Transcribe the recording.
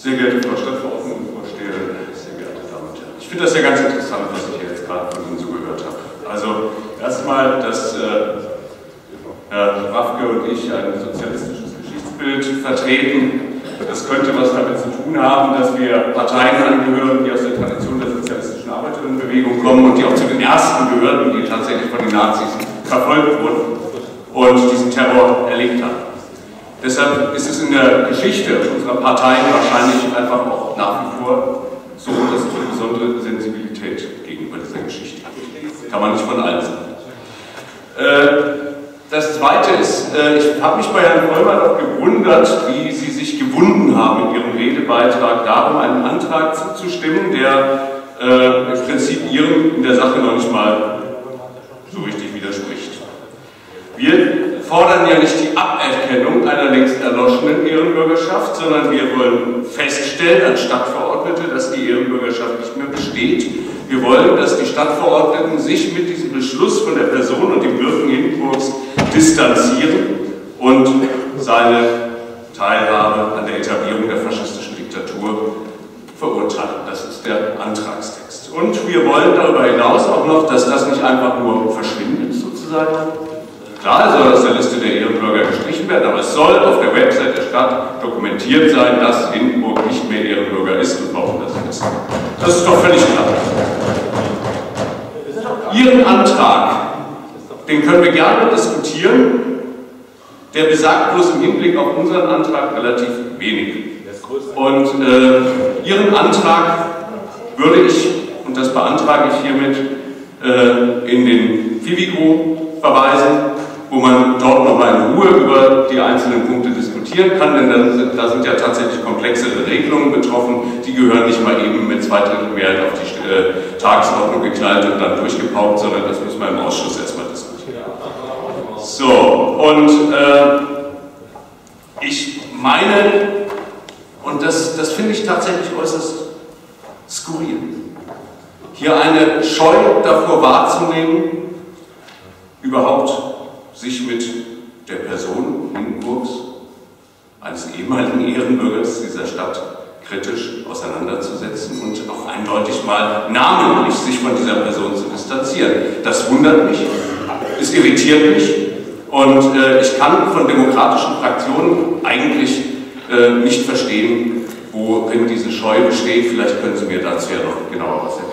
Sehr geehrte Frau Stadtverordnetenvorsteherin, sehr geehrte Damen und Herren. Ich finde das ja ganz interessant, was ich hier jetzt gerade von Ihnen zugehört habe. Also erstmal, dass äh, Herr Raffke und ich ein sozialistisches Geschichtsbild vertreten. Das könnte was damit zu tun haben, dass wir Parteien angehören, die aus der Tradition der sozialistischen Arbeiterinnenbewegung kommen und die auch zu den ersten gehörten, die tatsächlich von den Nazis verfolgt wurden und diesen Terror erlebt haben. Deshalb ist es in der Geschichte unserer Parteien wahrscheinlich einfach auch nach wie vor so, dass es eine besondere Sensibilität gegenüber dieser Geschichte gibt. Kann man nicht von allen sagen. Äh, das Zweite ist, äh, ich habe mich bei Herrn Vollmann auch gewundert, wie Sie sich gewunden haben in Ihrem Redebeitrag darum, einem Antrag zuzustimmen, der äh, im Prinzip Ihrem in der Sache noch nicht mal so richtig widerspricht. Wir fordern ja nicht die Aberkennung einer längst erloschenen Ehrenbürgerschaft, sondern wir wollen feststellen als Stadtverordnete, dass die Ehrenbürgerschaft nicht mehr besteht. Wir wollen, dass die Stadtverordneten sich mit diesem Beschluss von der Person und dem Wirken Hindenburgs distanzieren und seine Teilhabe an der Etablierung der faschistischen Diktatur verurteilen. Das ist der Antragstext. Und wir wollen darüber hinaus auch noch, dass das nicht einfach nur verschwindet sozusagen, Klar soll aus der Liste der Ehrenbürger gestrichen werden, aber es soll auf der Website der Stadt dokumentiert sein, dass Hindenburg nicht mehr Ehrenbürger ist und warum das ist. Das ist doch völlig klar. Ihren Antrag, den können wir gerne diskutieren, der besagt bloß im Hinblick auf unseren Antrag relativ wenig. Und äh, Ihren Antrag würde ich, und das beantrage ich hiermit, äh, in den Fivico verweisen wo man dort nochmal in Ruhe über die einzelnen Punkte diskutieren kann, denn dann sind, da sind ja tatsächlich komplexere Regelungen betroffen, die gehören nicht mal eben mit zwei Drittel Mehrheit auf die äh, Tagesordnung geknallt und dann durchgepaukt, sondern das müssen wir im Ausschuss erstmal diskutieren. So, und äh, ich meine, und das, das finde ich tatsächlich äußerst skurril, hier eine Scheu davor wahrzunehmen, überhaupt sich mit der Person Hindenburgs, eines ehemaligen Ehrenbürgers dieser Stadt, kritisch auseinanderzusetzen und auch eindeutig mal namentlich sich von dieser Person zu distanzieren. Das wundert mich, es irritiert mich und äh, ich kann von demokratischen Fraktionen eigentlich äh, nicht verstehen, worin diese Scheu besteht. Vielleicht können Sie mir dazu ja noch genauer was erzählen.